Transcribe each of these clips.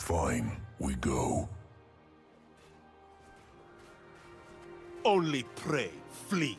Fine, we go. Only pray, flee.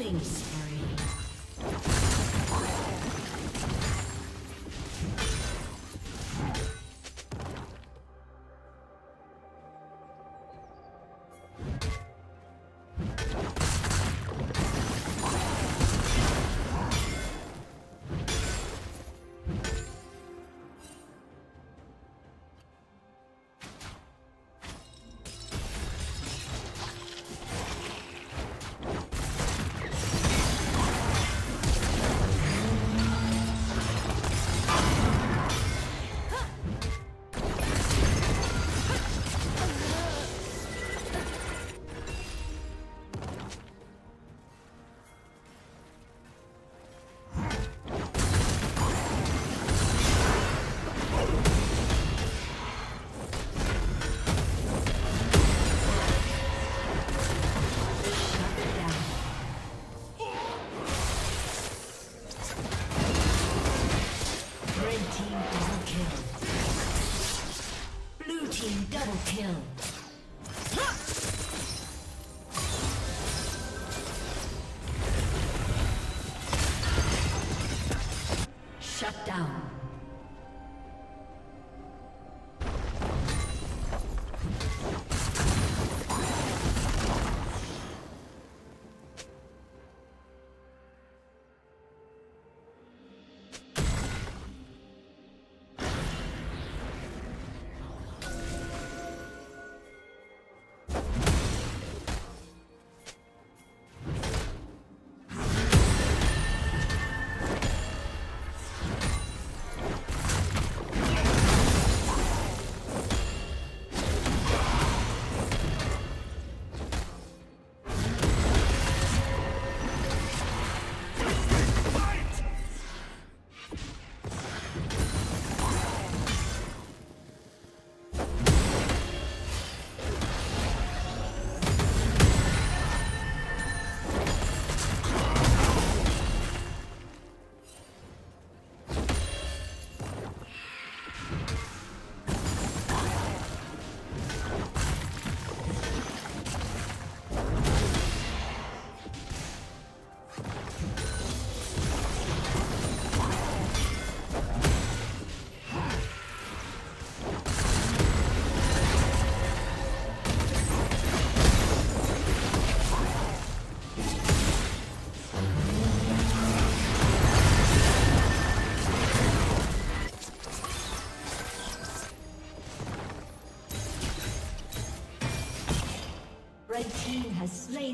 Killing spree.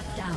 Shut down.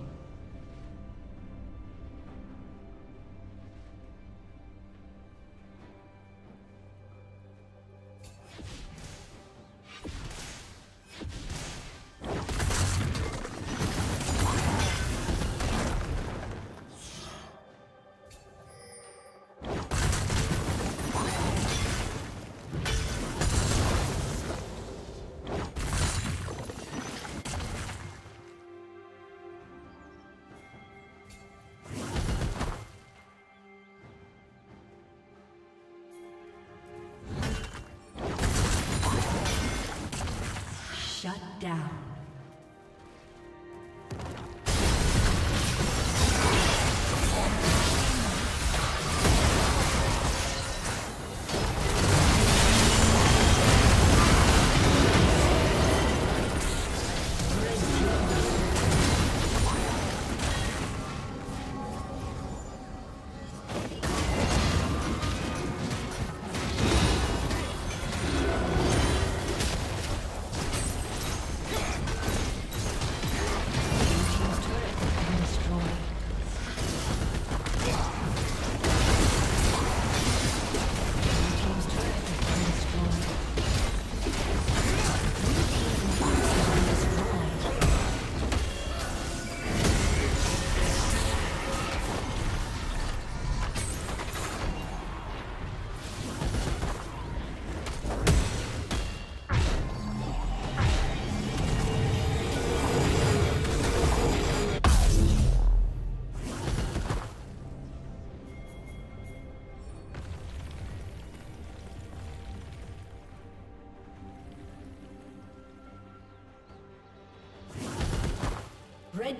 Down.